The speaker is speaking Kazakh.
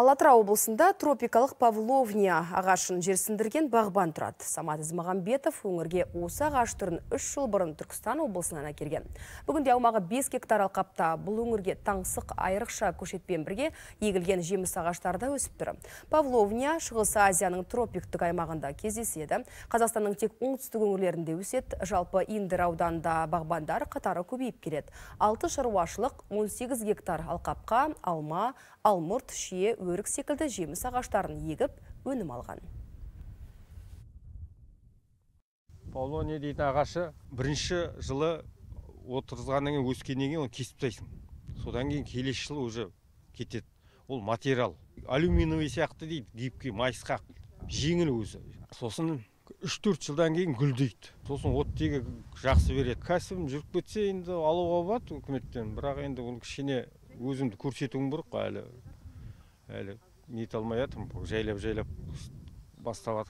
Алатыра облысында тропикалық павловния ағашын жерсіндірген бағбан тұрады. Самат Ізмағамбетов өңірге осы ағаш түрін үш жыл бұрын Түркістан облысынан әкелген. Бүгінде аумағы 5 гектар алқапта бұл өңірге таңсық айрықша көшетпен бірге егілген жеміс ағаштарда өсіп тұр. Павловния Шығыс Азияның тропиктік аймағында кездеседі. Қазақстанның тек оңтүстік өңірлерінде өседі. Жалпы Индер ауданында бағбандар қатары көбейіп келеді. Алты шаруашылық 18 гектар алқапқа алма, алмұрт, шие, өрік секілді жеміс ағаштарын егіп өнім алған. павлония дейтін ағашы бірінші жылы отырғаннан кейін өскеннен кейін оны кесіп тастайсың содан кейін келесі жылы уже кетеді. Ол материал. Алюминиевый сияқты дейді гибкий майысқақ жеңіл өзі. Сосын үш төрт жылдан кейін гүлдейді. Сосын оттегі жақсы береді. Кәсібім жүріп кетсе енді алуға болады үкіметтен. Бірақ енді оны кішкене өзімді көрсетуім керек қой әлі. Әлі нете алмай жатырмын. Жайлап жайлап бастап